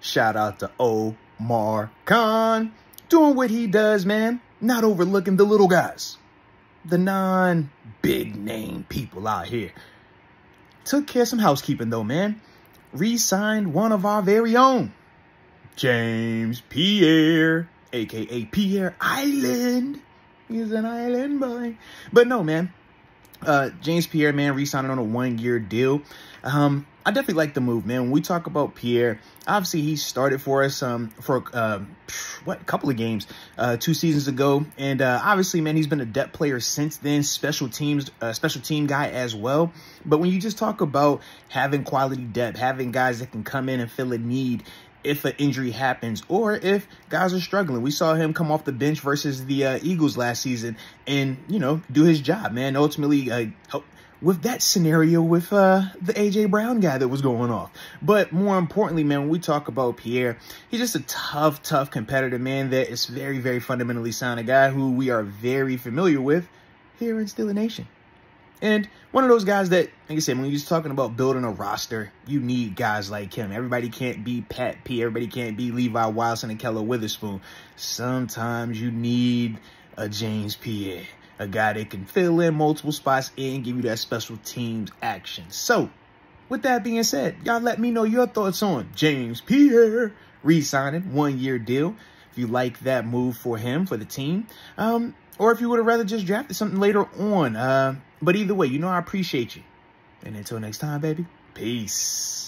Shout out to Omar Khan. Doing what he does, man. Not overlooking the little guys. The non-big name people out here. Took care of some housekeeping, though, man. Re-signed one of our very own. James Pierre, a.k.a. Pierre Island. He's an island boy. But no, man. Uh, James Pierre, man, re-signing on a one-year deal. Um, I definitely like the move, man. When we talk about Pierre, obviously he started for us um, for uh, what a couple of games uh, two seasons ago, and uh, obviously, man, he's been a depth player since then. Special teams, uh, special team guy as well. But when you just talk about having quality depth, having guys that can come in and fill a need if an injury happens or if guys are struggling. We saw him come off the bench versus the uh, Eagles last season and, you know, do his job, man. Ultimately, uh, help with that scenario with uh, the AJ Brown guy that was going off. But more importantly, man, when we talk about Pierre, he's just a tough, tough competitor, man, that is very, very fundamentally sound. A guy who we are very familiar with here in Steeler Nation. And one of those guys that, like I said, when you're talking about building a roster, you need guys like him. Everybody can't be Pat P. Everybody can't be Levi Wallace and Ahkello Witherspoon. Sometimes you need a James Pierre, a guy that can fill in multiple spots and give you that special teams action. So, with that being said, y'all let me know your thoughts on James Pierre re-signing, one-year deal. If you like that move for him, for the team. Um, or if you would have rather just drafted something later on. Uh, but either way, you know I appreciate you. And until next time, baby, peace.